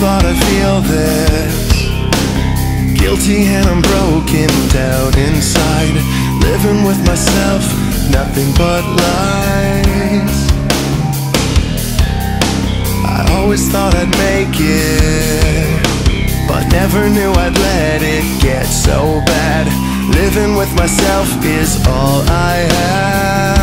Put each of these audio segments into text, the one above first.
thought I'd feel this. Guilty and I'm broken down inside. Living with myself, nothing but lies. I always thought I'd make it But never knew I'd let it get so bad. Living with myself is all I have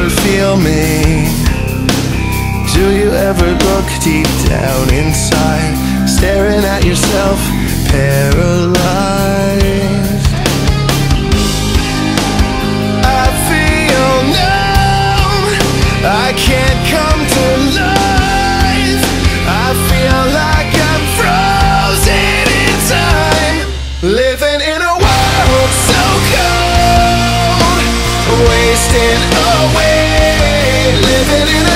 ever feel me? Do you ever look deep down inside? Staring at yourself, paralyzed. I feel numb. I can't come to life. I feel like I'm frozen in time. Living in a world so cold. Wasting away. Living in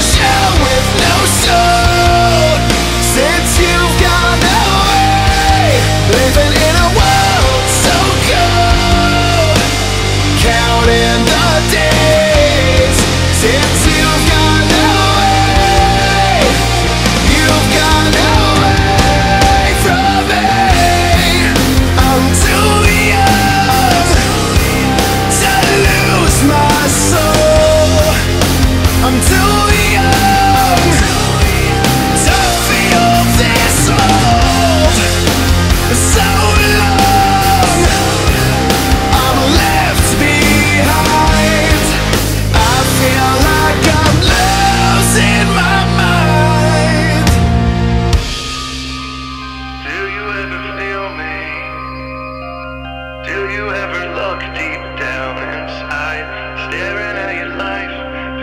Do you ever look deep down inside, staring at your life,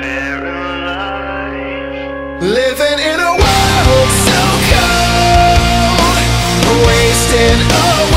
paralyzed? Living in a world so cold, wasting away.